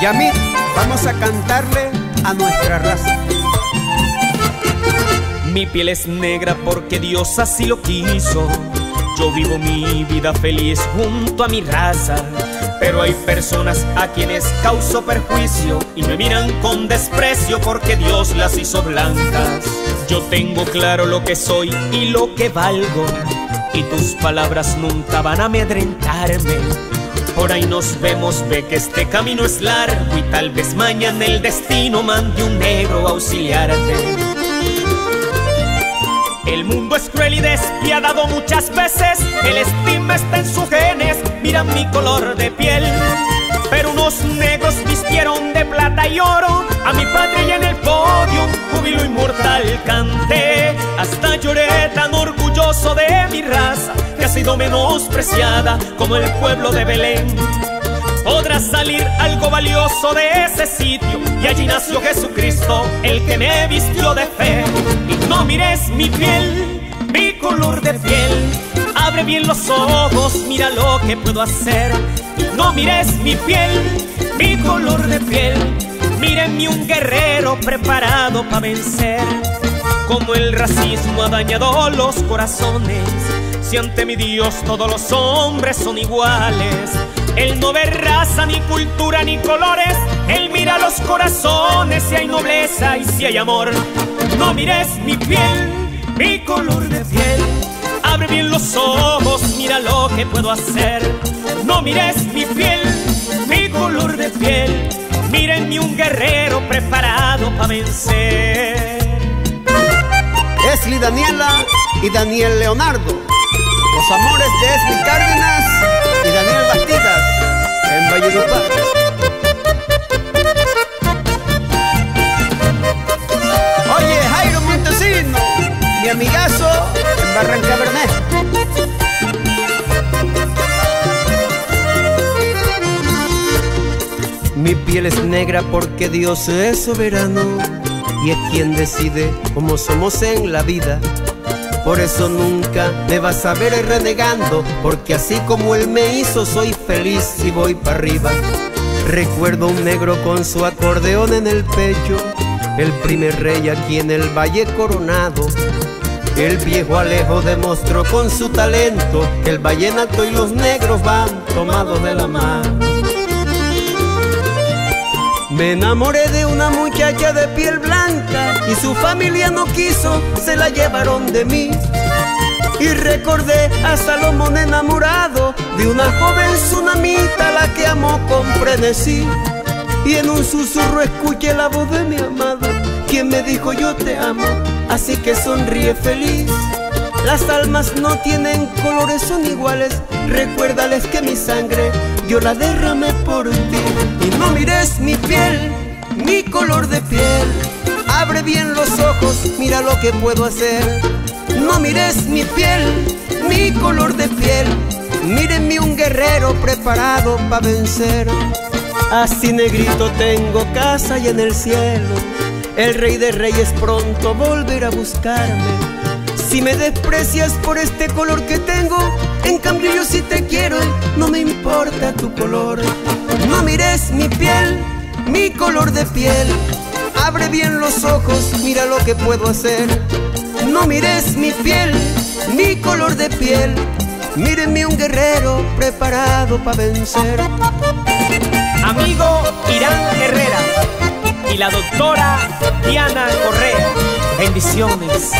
Yamit, vamos a cantarle a nuestra raza. Mi piel es negra porque Dios así lo quiso. Yo vivo mi vida feliz junto a mi raza. Pero hay personas a quienes causo perjuicio y me miran con desprecio porque Dios las hizo blancas. Yo tengo claro lo que soy y lo que valgo. Y tus palabras nunca van a amedrentarme. Por ahí nos vemos, ve que este camino es largo y tal vez mañana el destino mande un negro a auxiliarte. El mundo es cruel y despiadado muchas veces. El estima está en sus genes. Mira mi color de piel. Pero unos negros vistieron de plata y oro a mi patria en el podio júbilo inmortal canté. Hasta lloré tan orgulloso de mi raza sido menospreciada como el pueblo de Belén. Podrá salir algo valioso de ese sitio y allí nació Jesucristo, el que me vistió de fe. No mires mi piel, mi color de piel. Abre bien los ojos, mira lo que puedo hacer. No mires mi piel, mi color de piel. Mírenme un guerrero preparado para vencer. Como el racismo ha dañado los corazones. Si ante mi Dios todos los hombres son iguales. Él no ve raza, ni cultura, ni colores. Él mira los corazones si hay nobleza y si hay amor. No mires mi piel, mi color de piel. Abre bien los ojos, mira lo que puedo hacer. No mires mi piel, mi color de piel. Mírenme un guerrero preparado para vencer. Esli Daniela y Daniel Leonardo. Los amores de Esli Cárdenas y Daniel Bastidas en Valledupar. mi amigazo en Barranca Mi piel es negra porque Dios es soberano y es quien decide cómo somos en la vida. Por eso nunca me vas a ver renegando, porque así como Él me hizo soy feliz y voy para arriba. Recuerdo un negro con su acordeón en el pecho, el primer rey aquí en el Valle Coronado. El viejo Alejo demostró con su talento que el vallenato y los negros van tomados de la mano. Me enamoré de una muchacha de piel blanca y su familia no quiso, se la llevaron de mí. Y recordé a Salomón enamorado de una joven tsunamita la que amó con frenesí. Y en un susurro escuché la voz de mi amado, quien me dijo yo te amo así que sonríe feliz. Las almas no tienen colores, son iguales. Recuérdales que mi sangre yo la derramé por ti. Y no mires mi piel, mi color de piel. Abre bien los ojos, mira lo que puedo hacer. No mires mi piel, mi color de piel. Mírenme un guerrero preparado para vencer. Así negrito tengo casa y en el cielo el rey de reyes pronto volverá a buscarme. Si me desprecias por este color que tengo, en cambio yo sí te quiero, no me importa tu color. No mires mi piel, mi color de piel. Abre bien los ojos, mira lo que puedo hacer. No mires mi piel, mi color de piel. Míreme un guerrero preparado para vencer. Amigo Irán Herrera y la doctora Diana Correa. Bendiciones.